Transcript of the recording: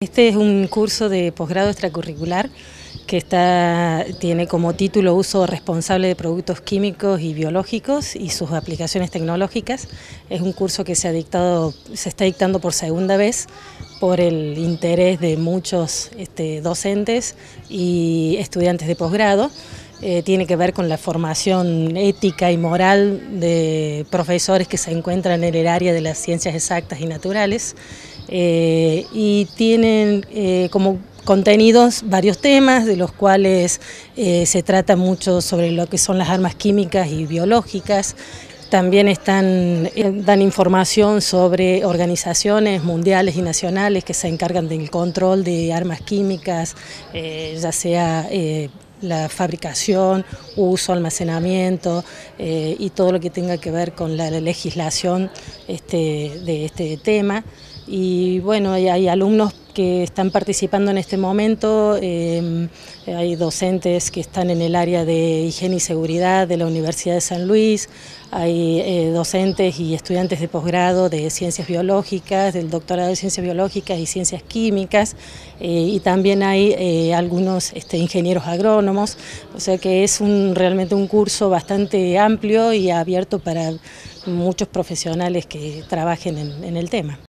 Este es un curso de posgrado extracurricular que está, tiene como título Uso responsable de productos químicos y biológicos y sus aplicaciones tecnológicas. Es un curso que se, ha dictado, se está dictando por segunda vez por el interés de muchos este, docentes y estudiantes de posgrado. Eh, tiene que ver con la formación ética y moral de profesores que se encuentran en el área de las ciencias exactas y naturales eh, y tienen eh, como contenidos varios temas, de los cuales se trata mucho sobre lo que son las armas químicas y biológicas, también están, dan información sobre organizaciones mundiales y nacionales que se encargan del control de armas químicas, ya sea la fabricación, uso, almacenamiento eh, y todo lo que tenga que ver con la legislación este, de este tema. Y bueno, hay alumnos que están participando en este momento, em, hay docentes que están en el área de higiene y seguridad de la Universidad de San Luis, hay eh, docentes y estudiantes de posgrado de ciencias biológicas, del doctorado de ciencias biológicas y ciencias químicas, eh, y también hay eh, algunos este, ingenieros agrónomos, o sea que es realmente un curso bastante amplio y abierto para muchos profesionales que trabajen en el tema.